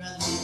rather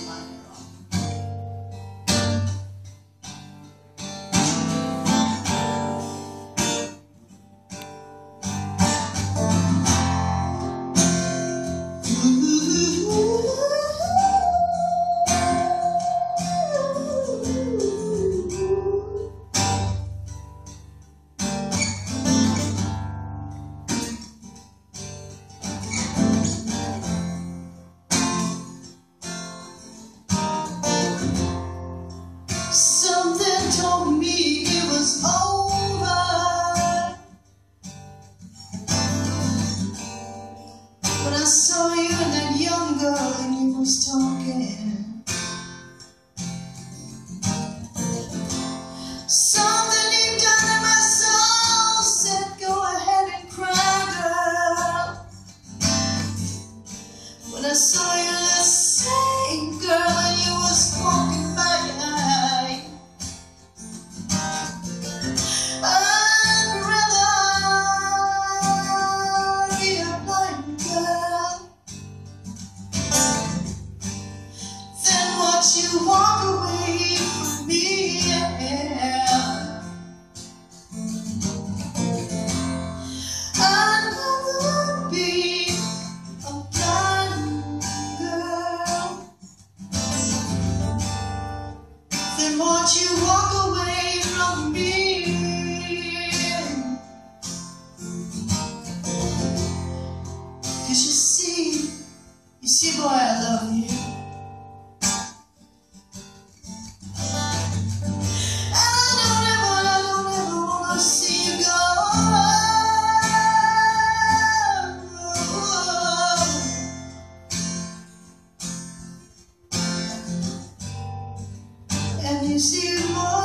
saw you and that young girl and you was talking. Something deep down in my soul said go ahead and cry girl. When I saw you the same watch you walk away from me. You see, you see, boy, see, boy,